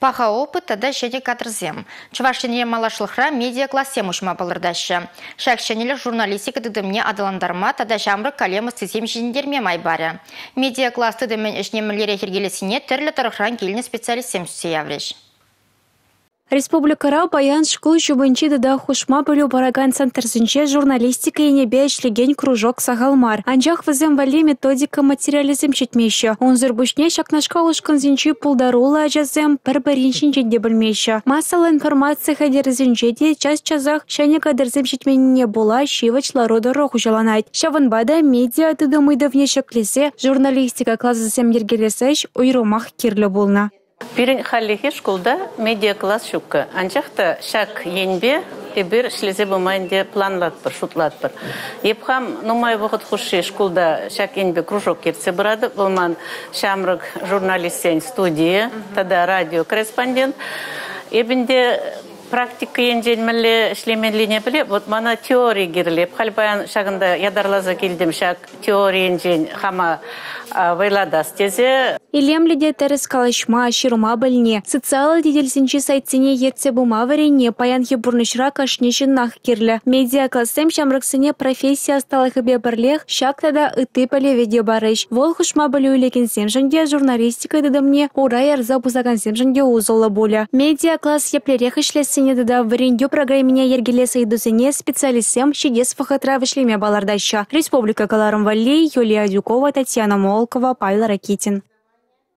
Паха опыт тада шене кадрзем. Чувашыне малашлыхра медиа классем ушма балырдашы. Шак журналистика дыдымне адаландарма тада жамры калемы сызем жиндерме майбаря. Медиа класс тыдымын ішнемілері хергелесіне түрлі тарыхран келіне специалистсем сүсе явреш. Республикара баян школ жубынчи да хушма бөлі бараган центрсенче журналистика енебе ішлеген кружок сағалмар. Анжақ візем вали методика материализм четмеші. Онзыр бүшне шакнашка ұшқын зінчі пулдарула ажазем бір біріншін жетде білмеші. Масалы информация хадерзінче де час чазақ шәне кадырзем жетменіне бола роху жаланайд. Шаванбада медиа тыдымыйдывне шеклесе журналистика классысем ергелесеш уйрумах кирлі болна. Пирин халлихи школда медиа класс шукка. Анчахта шак енбе бир шлезе бумайн де планлатпыр, шутлатпыр. Епхам нумай вахыт хуши школда шак енбе кружок керсе брады. Булман шамрык журналистен студия, тада радио корреспондент. Ебінде практика енжен мілі ішлеменліне біле, вот мана теория кирлеп, халбаян шагында ядарлаза келдім шак теория енжен хама вайладас тезе Илемледе тәріс калашма, шырма біліне. Социалы деделсінші сайтсене ертсе бұма варене паян ебурнышра кашнешін нах керлі. Медиа классем шамрыксыне профессия асталығы бебірлех, шактада ыты пәле веде барыш. Вол хушма білі үлекен семжінде журналистика дедімне урай арза бузаган семжінде узолы боля. Медиа класс еплерех ішлесіне дада варендю программине ергелесі идусыне специалистсем шидес фахатра вишлеме балардаща. Республика Каларым Валли, Юлия Дюкова, Татьяна Молкова, Павел Ракитин.